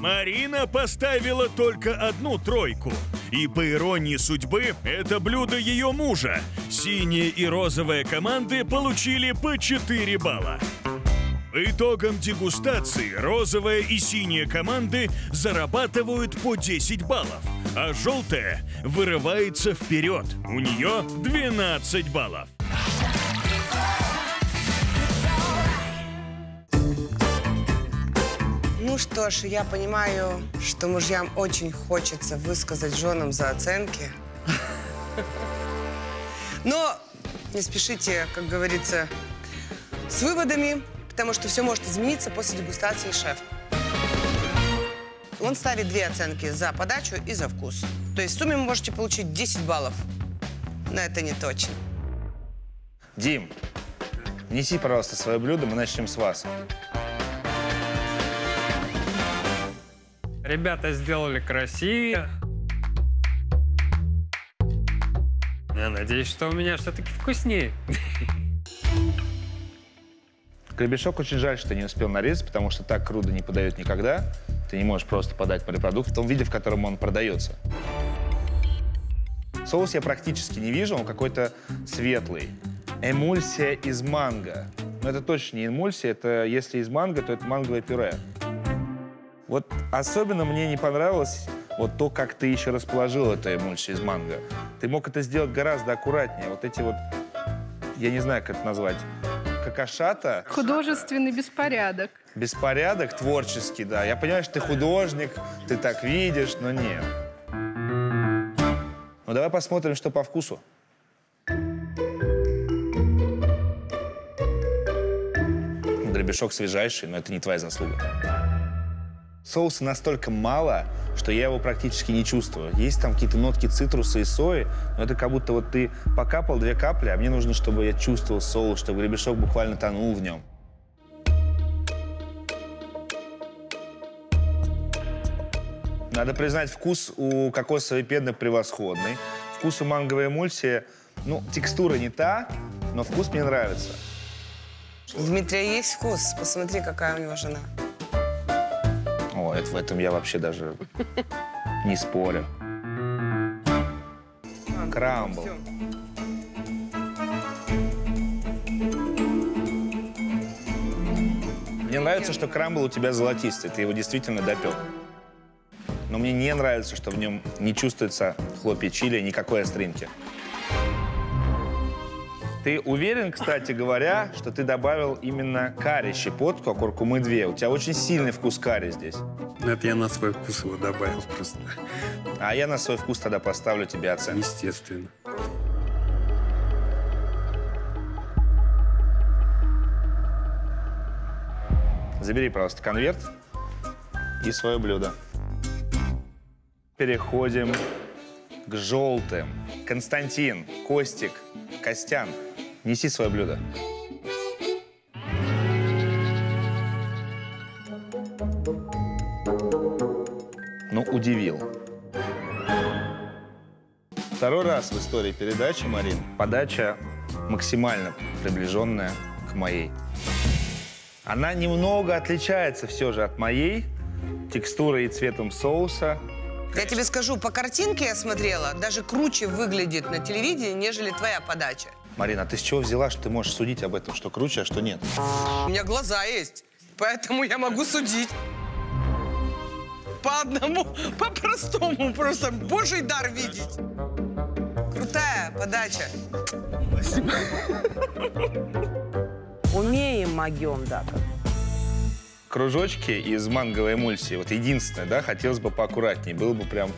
Марина поставила только одну тройку. И по иронии судьбы, это блюдо ее мужа. Синяя и розовая команды получили по 4 балла. По итогам дегустации розовая и синяя команды зарабатывают по 10 баллов, а желтая вырывается вперед. У нее 12 баллов. Что ж, я понимаю, что мужьям очень хочется высказать женам за оценки. Но не спешите, как говорится, с выводами, потому что все может измениться после дегустации шефа. Он ставит две оценки за подачу и за вкус. То есть в сумме вы можете получить 10 баллов. Но это не точно. Дим, неси, пожалуйста, свое блюдо, мы начнем с вас. Ребята сделали красивее. Я надеюсь, что у меня все-таки вкуснее. Гребешок очень жаль, что не успел нарезать, потому что так круто не подают никогда. Ты не можешь просто подать морепродукт в том виде, в котором он продается. Соус я практически не вижу, он какой-то светлый. Эмульсия из манго. Но это точно не эмульсия, это если из манго, то это манговое пюре. Вот особенно мне не понравилось вот то, как ты еще расположил эту эмульсию из манго. Ты мог это сделать гораздо аккуратнее. Вот эти вот, я не знаю, как это назвать, какашата, Художественный беспорядок. беспорядок творческий, да. Я понимаю, что ты художник, ты так видишь, но нет. Ну, давай посмотрим, что по вкусу. Гребешок свежайший, но это не твоя заслуга. Соуса настолько мало, что я его практически не чувствую. Есть там какие-то нотки цитруса и сои, но это как будто вот ты покапал две капли, а мне нужно, чтобы я чувствовал соус, чтобы гребешок буквально тонул в нем. Надо признать, вкус у кокосовой пены превосходный. Вкус у манговой эмульсии, ну, текстура не та, но вкус мне нравится. У Дмитрия есть вкус. Посмотри, какая у него жена. Это, в этом я вообще даже не спорю. Крамбл. Мне нравится, что крамбл у тебя золотистый, ты его действительно допек. Но мне не нравится, что в нем не чувствуется хлопья чили, никакой остринки. Ты уверен, кстати говоря, что ты добавил именно карри, щепотку, а куркумы две? У тебя очень сильный вкус карри здесь. Это я на свой вкус его добавил просто. А я на свой вкус тогда поставлю тебе оценку. Естественно. Забери, пожалуйста, конверт и свое блюдо. Переходим к желтым. Константин, Костик, Костян, неси свое блюдо. Ну, удивил. Второй раз в истории передачи, Марин, подача максимально приближенная к моей. Она немного отличается все же от моей текстурой и цветом соуса. Я тебе скажу, по картинке я смотрела, даже круче выглядит на телевидении, нежели твоя подача. Марина, а ты с чего взяла, что ты можешь судить об этом, что круче, а что нет? У меня глаза есть, поэтому я могу судить. По одному, по-простому, просто божий дар видеть. Крутая подача. Спасибо. Умеем, могем, да. Кружочки из манговой эмульсии. Вот единственное, да, хотелось бы поаккуратнее. Было бы прям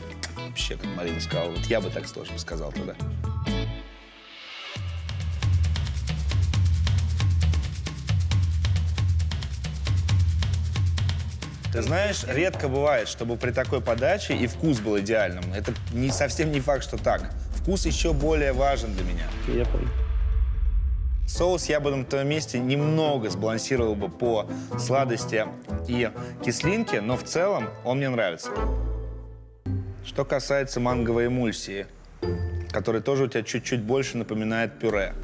вообще, как Марина сказала. Вот я бы так тоже сказал тогда. Ты знаешь, редко бывает, чтобы при такой подаче и вкус был идеальным. Это не, совсем не факт, что так. Вкус еще более важен для меня. Я понял. Соус я бы на твоем месте немного сбалансировал бы по сладости и кислинке, но в целом он мне нравится. Что касается манговой эмульсии, которая тоже у тебя чуть-чуть больше напоминает пюре.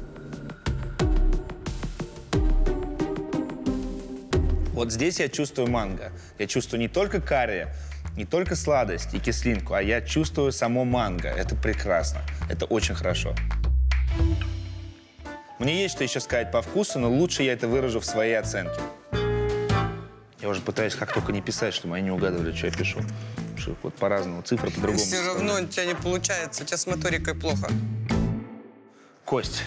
Вот здесь я чувствую манго. Я чувствую не только карри, не только сладость и кислинку, а я чувствую само манго. Это прекрасно. Это очень хорошо. Мне есть что еще сказать по вкусу, но лучше я это выражу в своей оценке. Я уже пытаюсь как только не писать, чтобы они не угадывали, что я пишу. Что вот по-разному, цифры по-другому. Все равно у тебя не получается, у тебя с моторикой плохо. Кость,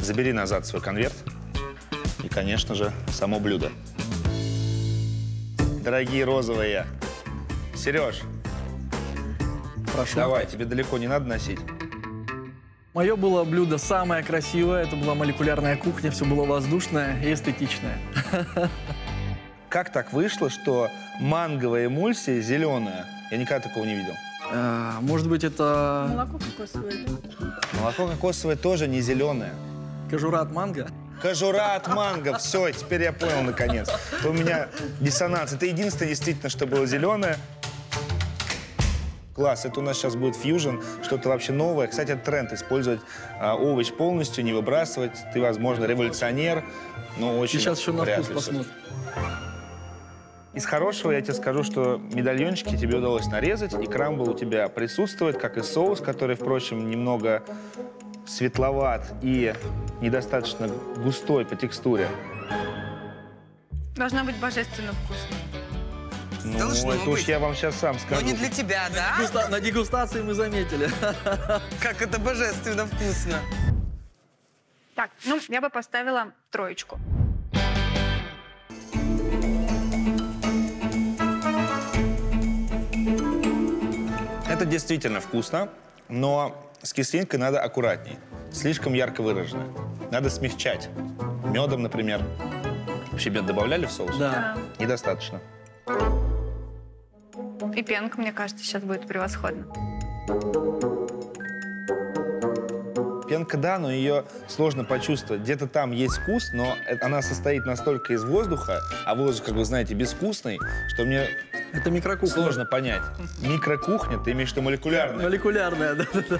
забери назад свой конверт. И, конечно же, само блюдо. Дорогие розовые. Сереж, Прошу. давай, тебе далеко не надо носить. Мое было блюдо самое красивое. Это была молекулярная кухня. Все было воздушное и эстетичное. (laughs) Как так вышло, что манговая эмульсия зеленая? Я никогда такого не видел. А, Может быть, это Молоко кокосовое. Молоко кокосовое тоже не зеленое. кожура от манго? Кожура от манго. Все, теперь я понял, наконец. У меня диссонанс. Это единственное, действительно, что было зеленое. Класс, это у нас сейчас будет фьюжн, что-то вообще новое. Кстати, это тренд, использовать а, овощ полностью, не выбрасывать. Ты, возможно, революционер, но очень Сейчас еще на вкус посмотрим. из хорошего я тебе скажу, что медальончики тебе удалось нарезать, и крамбл у тебя присутствует, как и соус, который, впрочем, немного светловат и недостаточно густой по текстуре. Должна быть божественно вкусно. Ну, Должно это уж быть. я вам сейчас сам Но скажу. не для тебя, да? Дегуста- На дегустации мы заметили. (laughs) Как это божественно вкусно. Так, ну, я бы поставила троечку. Это действительно вкусно, но с кислинкой надо аккуратней. Слишком ярко выражено. Надо смягчать. Медом, например. Вообще мед добавляли в соус? Да. Недостаточно. И пенка, мне кажется, сейчас будет превосходно. Пенка, да, но ее сложно почувствовать. Где-то там есть вкус, но она состоит настолько из воздуха, а воздух, как вы знаете, безвкусный, что мне Это микрокухня. сложно понять. Микрокухня, ты имеешь в виду молекулярная? Молекулярная, да-да-да.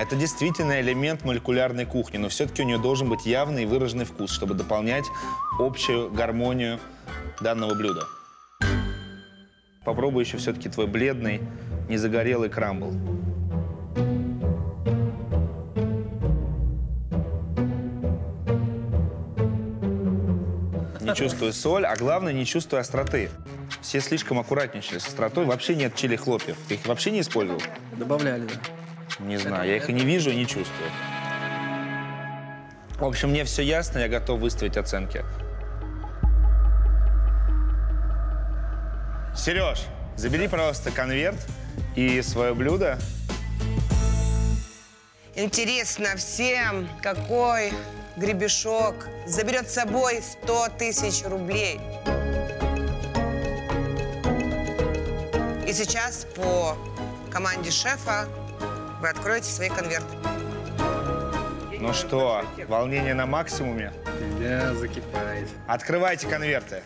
Это действительно элемент молекулярной кухни, но все-таки у нее должен быть явный и выраженный вкус, чтобы дополнять общую гармонию данного блюда. Попробуй еще все-таки твой бледный, незагорелый крамбл. Не чувствую соль, а главное, не чувствую остроты. Все слишком аккуратничали с остротой. Вообще нет чили хлопьев. Ты их вообще не использовал? Добавляли, да. Не знаю, я их и не вижу, и не чувствую. В общем, мне все ясно, я готов выставить оценки. Сереж, забери, пожалуйста, конверт и свое блюдо. Интересно всем, какой гребешок заберет с собой 100 тысяч рублей. И сейчас по команде шефа вы откроете свои конверты. Ну что, волнение на максимуме? Да, закипает. Открывайте конверты.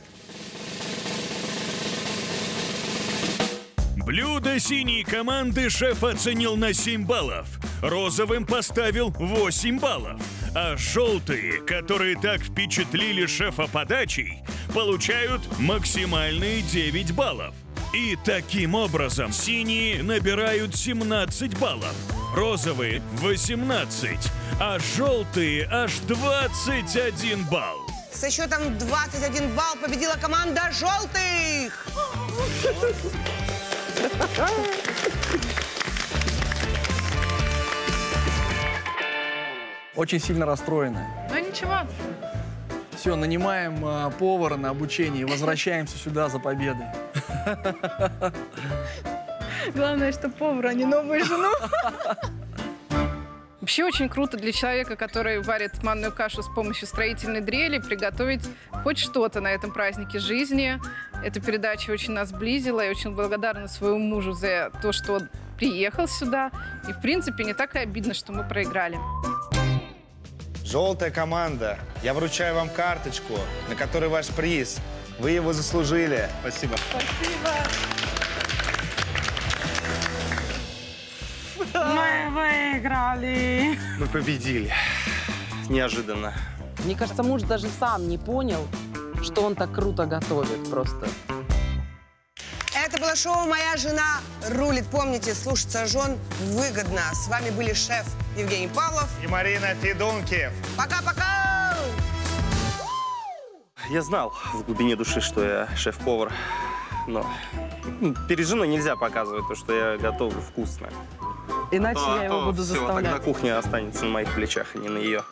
Блюдо синей команды шеф оценил на 7 баллов. Розовым поставил 8 баллов. А желтые, которые так впечатлили шефа подачей, получают максимальные 9 баллов. И таким образом синие набирают 17 баллов, розовые – 18, а желтые аж 21 балл. Со счетом 21 балл победила команда желтых. Очень сильно расстроены. Ну ничего, Все, нанимаем а, повара на обучение и возвращаемся сюда за победой. (laughs) главное, что повар, а не новую жену. (laughs) Вообще очень круто для человека, который варит манную кашу с помощью строительной дрели, приготовить хоть что-то на этом празднике жизни. Эта передача очень нас сблизила. Я очень благодарна своему мужу за то, что он приехал сюда. И, в принципе, не так и обидно, что мы проиграли. Желтая команда, я вручаю вам карточку, на которой ваш приз. Вы его заслужили. Спасибо. Мы выиграли. Мы победили. Неожиданно. Мне кажется, муж даже сам не понял, что он так круто готовит просто. Это было шоу «Моя жена рулит». Помните, слушаться жен выгодно. С вами были шеф Евгений Павлов. И Марина Федункив. Пока-пока! Я знал в глубине души, что я шеф-повар, но ну, перед женой нельзя показывать то, что я готовлю вкусно. Иначе А я его то буду всё, заставлять. тогда кухня останется на моих плечах, а не на ее.